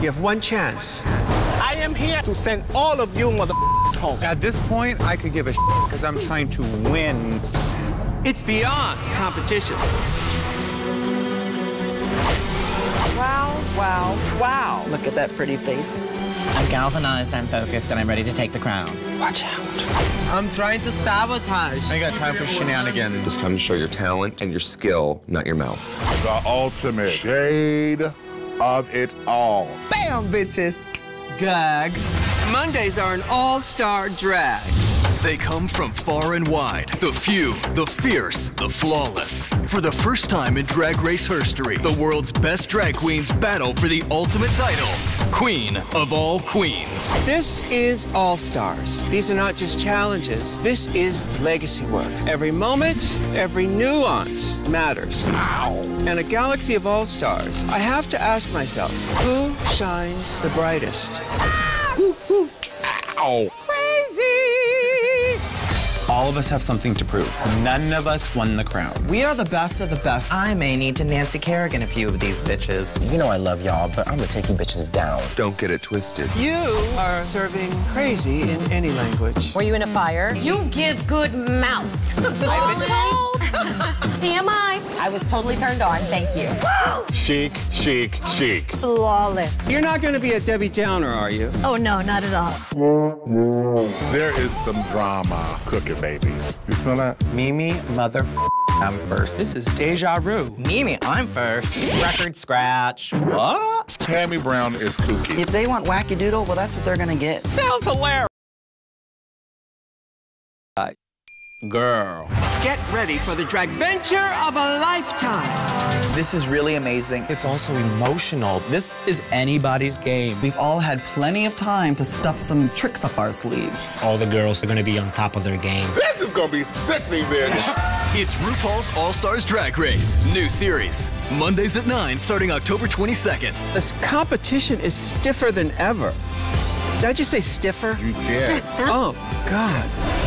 You have one chance. I am here to send all of you mother home. At this point, I could give a because I'm trying to win. It's beyond competition. Wow, wow, wow. Look at that pretty face. I'm galvanized, I'm focused, and I'm ready to take the crown. Watch out. I'm trying to sabotage. I ain't got time for shenanigans. It's time to show your talent and your skill, not your mouth. The ultimate shade of it all. Bam, bitches. Gag. Mondays are an all-star drag. They come from far and wide. The few, the fierce, the flawless. For the first time in Drag Race history, the world's best drag queens battle for the ultimate title Queen of all queens. This is All Stars. These are not just challenges. This is legacy work. Every moment, every nuance matters. Ow. And a galaxy of All Stars, I have to ask myself, who shines the brightest? Ow. All of us have something to prove. None of us won the crown. We are the best of the best. I may need to Nancy Kerrigan a few of these bitches. You know I love y'all, but I'm gonna take you bitches down. Don't get it twisted. You are serving crazy in any language. Were you in a fire? You give good mouth. I've been told. TMI. I was totally turned on. Thank you. Chic, chic, chic. Flawless. You're not going to be a Debbie Downer, are you? Oh, no, not at all. There is some drama cooking, baby. You smell that? Mimi, mother, I'm first. This is deja vu. Mimi Imfurst. Record scratch. What? Tammie Brown is kooky. If they want wacky doodle, well, that's what they're gonna get. Sounds hilarious. Girl. Get ready for the drag venture of a lifetime. This is really amazing. It's also emotional. This is anybody's game. We've all had plenty of time to stuff some tricks up our sleeves. All the girls are going to be on top of their game. This is gonna be sickening, man. It's RuPaul's All Stars Drag Race, new series. Mondays at 9, starting October 22nd. This competition is stiffer than ever. Did I just say stiffer? You did. Oh, God.